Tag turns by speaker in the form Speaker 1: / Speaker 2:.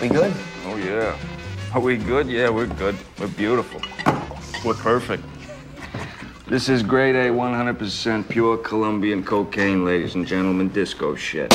Speaker 1: We good?
Speaker 2: Oh, yeah. Are we good? Yeah, we're good. We're beautiful. We're perfect. This is grade A, 100% pure Colombian cocaine, ladies and gentlemen. Disco shit.